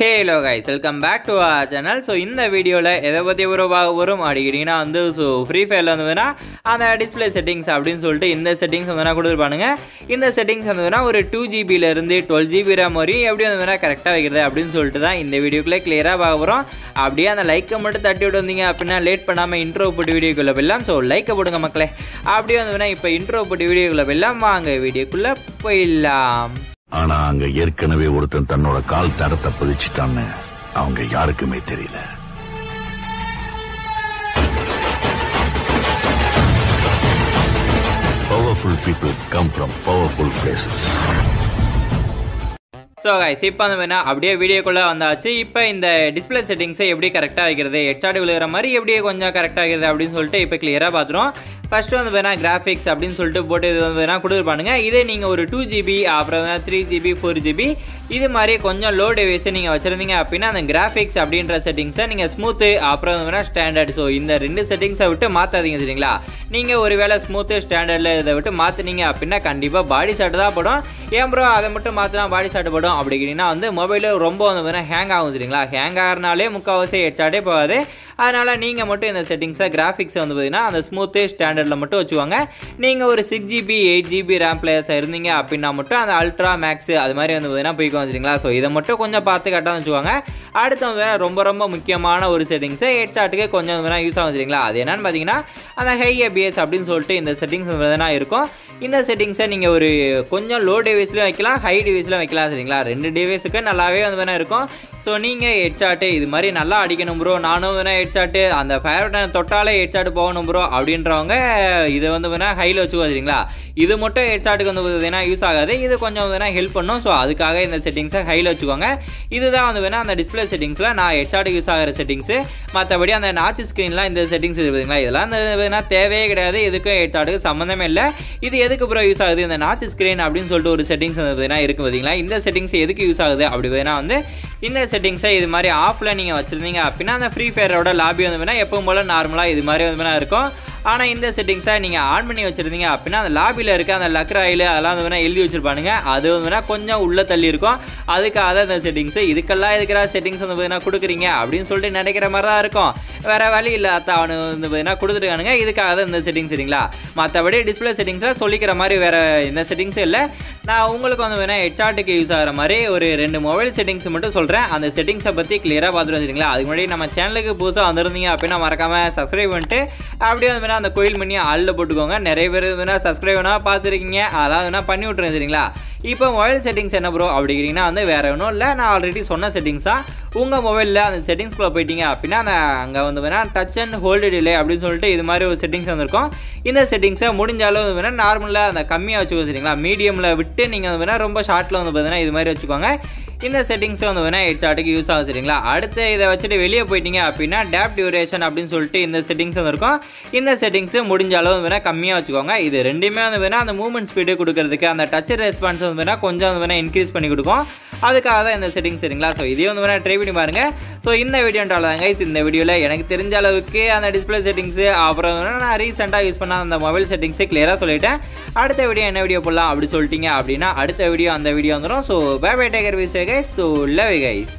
Hello guys welcome back to our channel so இந்த வீடியோவில் எதை பற்றி ஒரு பார்க்க வரும் அப்படிங்கிட்டிங்கன்னா வந்து ஸோ ஃப்ரீ ஃபயரில் வந்ததுன்னா அந்த டிஸ்பிளே செட்டிங்ஸ் அப்படின்னு சொல்லிட்டு இந்த செட்டிங்ஸ் வந்து கொடுத்துருப்பானுங்க இந்த செட்டிங்ஸ் வந்ததுன்னா ஒரு டூ ஜிபியிலேருந்து டுவெல் ஜிபி ரேம் வரையும் எப்படி வந்து கரெக்டாக வைக்கிறது அப்படின்னு சொல்லிட்டு தான் இந்த வீடியோக்குள்ளே கிளியராக பார்க்க போகிறோம் அப்படியே அந்த லைக்கை மட்டும் தட்டி விட்டு வந்தீங்க அப்படின்னா லேட் பண்ணாமல் இன்ட்ரோ போட்டு வீடியோக்குள்ளே போயிடலாம். ஸோ லைக்கை போடுங்க மக்களே. அப்படியே வந்ததுன்னா இப்போ இன்ட்ரோ போட்டு வீடியோக்குள்ளே போயிடலாம். வாங்க வீடியோக்குள்ளே போயிடலாம். ஆனா அங்க ஏற்கனவே ஒருத்தன் தன்னோட கால் தரத்தை பதிச்சுட்டான்னு அவங்க யாருக்குமே தெரியல. Powerful people come from powerful places so guys இப்போ வந்து வேணா அப்படியே வீடியோக்குள்ளே வந்தாச்சு. இப்போ இந்த டிஸ்பிளே செட்டிங்ஸை எப்படி கரெக்டாக வைக்கிறது ஹெச்ஆடி விழுகிற மாதிரி எப்படியே கொஞ்சம் கரெக்டாக ஆகிறது அப்படின்னு சொல்லிட்டு இப்போ கிளியராக பார்த்துரும் ஃபஸ்ட்டு வந்து வேணா கிராஃபிக்ஸ் அப்படின்னு சொல்லிட்டு போட்டு இது வந்து வேணா கொடுத்துருப்பானுங்க. இதே நீங்கள் ஒரு டூ ஜிபி அப்புறம் த்ரீ ஜிபி ஃபோர் ஜிபி இது மாதிரி கொஞ்சம் லோ டிவைஸை நீங்கள் வச்சுருந்தீங்க அப்படின்னா அந்த கிராஃபிக்ஸ் அப்படின்ற செட்டிங்ஸை நீங்கள் ஸ்மூத்து அப்புறம் வந்து ஸ்டாண்டர்ட் ஸோ இந்த ரெண்டு செட்டிங்ஸை விட்டு மாற்றாதீங்க சரிங்களா? நீங்கள் ஒரு வேளை ஸ்மூத்து ஸ்டாண்டர்டில் இதை விட்டு மாற்றினீங்க அப்படின்னா கண்டிப்பாக பாடி ஷாட்டு தான் படும். ஏன் ப்ரோ அதை மட்டும் மாற்றினா பாடி ஷாட்டு படும். அப்படிங்கிறீங்கன்னா வந்து மொபைலு ரொம்ப வந்து பார்த்தீங்கன்னா ஹேங் ஆகும் சரிங்களா? ஹேங் ஆகிறனாலே முக்கால்வாசி ஹெட்ஷாட்டே போகாது. அதனால் நீங்கள் மட்டும் இந்த செட்டிங்ஸை கிராஃபிக்ஸை வந்து பார்த்தீங்கன்னா அந்த ஸ்மூத்து ஸ்டாண்டர்டில் மட்டும் வச்சுக்கோங்க. நீங்கள் ஒரு six GB eight GB RAM பிளேயர்ஸாக இருந்தீங்க அப்படின்னா மட்டும் அந்த அல்ட்ரா மேக்ஸ் அது மாதிரி வந்து பார்த்தீங்கன்னா போய்க்கோ சரிங்களா ஸோ இதை மட்டும் கொஞ்சம் பார்த்து கரெக்டாக வச்சுக்கோங்க. அடுத்து வந்து ரொம்ப ரொம்ப முக்கியமான ஒரு செட்டிங்ஸை ஹெட்ஷாட்டுக்கு கொஞ்சம் வந்து யூஸ் ஆகும் சரிங்களா அது என்னன்னு பார்த்தீங்கன்னா அந்த ஹை ஏபிஎஸ் அப்படின்னு சொல்லிட்டு இந்த செட்டிங்ஸ் வந்து இருக்கும். இந்த செட்டிங்ஸை நீங்கள் ஒரு கொஞ்சம் லோ டிவைஸ்லையும் வைக்கலாம் ஹை டிவைஸ்லையும் வைக்கலாம் சரிங்களா? ரெண்டு டிவைஸுக்கு நல்லாவே வந்து வேணா இருக்கும். ஸோ நீங்கள் ஹெட்ஷாட்டு இது மாதிரி நல்லா அடிக்கணும் ப்ரோ நானும் வேணா ஹெட்ஷாட்டு அந்த ஃபேவரட் தொட்டாலே ஹெட்ஷாட்டு போகணும் ப்ரோ அப்படின்றவங்க இதை வந்து வேணால் ஹையில் வச்சுக்கோ சரிங்களா இது மட்டும் ஹெட்ஷாட்டுக்கு வந்து பார்த்தீங்கன்னா யூஸ் ஆகாது. இது கொஞ்சம் வேணா ஹெல்ப் பண்ணும். ஸோ அதுக்காக இந்த செட்டிங்ஸை ஹையில் வச்சுக்கோங்க. இதுதான் வந்து வேணால் அந்த டிஸ்பிளே செட்டிங்ஸில் நான் ஹெட்ஷாட்டுக்கு யூஸ் ஆகிற செட்டிங்ஸு மற்றபடி அந்த நாச்சு ஸ்க்ரீன்லாம் இந்த செட்டிங்ஸ் இருக்குதுங்களா இதெல்லாம் அந்த வேணா தேவையே கிடையாது. எதுக்கும் ஹெட்ஷாட்டுக்கு சம்மந்தமே இல்லை. இது எதுக்கு ப்ரோ யூஸ் ஆகுது? இந்த நாச்சு ஸ்க்ரீன் அப்படின்னு சொல்லிட்டு ஒரு செட்டிங்ஸ் வந்து பார்த்தீங்கன்னா இருக்குது பார்த்தீங்களா இந்த செட்டிங்ஸ் எதுக்கு யூஸ் ஆகுது? அப்படி வேணா வந்து இந்த செட்டிங்ஸை இது மாதிரி ஆஃபில் நீங்கள் வச்சுருந்தீங்க அப்படின்னா அந்த ஃப்ரீ ஃபயரோட லாபி வந்து எப்பவும் போல் நார்மலாக இது மாதிரி வந்து இருக்கும். ஆனால் இந்த செட்டிங்ஸை நீங்கள் ஆன் பண்ணி வச்சுருந்தீங்க அப்படின்னா அந்த லாபியில் இருக்க அந்த லக்கர் ஆயில் அதெல்லாம் வந்து வேணால் எழுதி வச்சுருப்பானுங்க. அது வந்து வேணால் கொஞ்சம் உள்ளே தள்ளி இருக்கும். அதுக்காக தான் இந்த செட்டிங்ஸு இதுக்கெல்லாம் இருக்கிற செட்டிங்ஸ் வந்து பார்த்தீங்கன்னா கொடுக்குறீங்க? அப்படின்னு சொல்லிட்டு நினைக்கிற மாதிரி தான் இருக்கும். வேறு வழி இல்லை அத்த அவனு வந்து பார்த்தீங்கன்னா கொடுத்துருக்கானுங்க. இதுக்காக தான் இந்த செட்டிங்ஸ் சரிங்களா? மற்றபடி டிஸ்பிளே செட்டிங்ஸில் சொல்லிக்கிற மாதிரி வேறு எந்த செட்டிங்ஸும் இல்லை. நான் உங்களுக்கு வந்து வேணால் ஹெட்சாட்டுக்கு யூஸ் ஆகிற மாதிரி ஒரு ரெண்டு மொபைல் செட்டிங்ஸ் மட்டும் சொல்கிறேன் அந்த செட்டிங்ஸை பற்றி கிளியராக பார்த்துட்டு வச்சுருங்களா அதுக்கு முன்னாடி நம்ம சேனலுக்கு புதுசாக வந்திருந்தீங்க அப்படின்னா மறக்காமல் சப்ஸ்கிரைப் பண்ணிட்டு அப்படியே வந்து வேணா அந்த கோயில் மணியை ஆளில் போட்டுக்கோங்க. நிறைய பேர் வேணா சப்ஸ்கிரைப் வேணா பார்த்துருக்கீங்க. அதெல்லாம் வேணா பண்ணி விட்ருங்க சரிங்களா? இப்போ மொபைல் செட்டிங்ஸ் என்ன ப்ரோ அப்படிங்கிறீங்கன்னா வந்து வேறு ஒன்றும் இல்லை. நான் ஆல்ரெடி சொன்ன செட்டிங்ஸ் தான் உங்கள் மொபைலில் அந்த செட்டிங்ஸ்குள்ளே போயிட்டீங்க அப்படின்னா அந்த அங்கே வந்து வேணால் டச் அண்ட் ஹோல்டு டிலே அப்படின்னு சொல்லிட்டு இது மாதிரி ஒரு செட்டிங்ஸ் வந்திருக்கும். இந்த செட்டிங்ஸை முடிஞ்ச அளவு வந்து வேணால் நார்மலாக அந்த கம்மியாக வச்சுக்கோ சரிங்களா மீடியமில் விட்டு நீங்கள் வந்து வேணால் ரொம்ப ஷார்ட்டில் வந்து பார்த்தீங்கன்னா இது மாதிரி வச்சுக்கோங்க. இந்த செட்டிங்ஸ் வந்து வேணால் ஹெட்சாட்டுக்கு யூஸ் ஆகும் சரிங்களா அடுத்து இதை வச்சுட்டு வெளியே போயிட்டீங்க அப்படின்னா டேப் டியூரேஷன் அப்படின்னு சொல்லிட்டு இந்த செட்டிங்ஸ் வந்து இருக்கும் இந்த செட்டிங்ஸ் முடிஞ்ச அளவு வேணால் கம்மியாக வச்சுக்கோங்க. இது ரெண்டுமே வந்து வேணால் அந்த மூவ்மெண்ட் ஸ்பீடு கொடுக்கறதுக்கு அந்த டச் ரெஸ்பான்ஸ் வந்து வேணால் கொஞ்சம் வந்து வேணால் இன்க்ரீஸ் பண்ணி கொடுக்கும். அதுக்காக தான் இந்த செட்டிங்ஸ் சரிங்களா? ஸோ இதே வந்து வேணால் ட்ரை பண்ணி பாருங்கள் ஸோ இந்த வீடியோன்றால கைஸ் இந்த வீடியோவில் எனக்கு தெரிஞ்ச அளவுக்கு அந்த டிஸ்பிளே செட்டிங்ஸு அப்புறம் நான் ரீசெண்டாக யூஸ் பண்ண அந்த மொபைல் செட்டிங்ஸை கிளியராக சொல்லிட்டேன். அடுத்த வீடியோ என்ன வீடியோ போடலாம் அப்படி சொல்லிட்டீங்க அப்படின்னா அடுத்த வீடியோ அந்த வீடியோ வந்துடும் so bye bye take care guys so love guys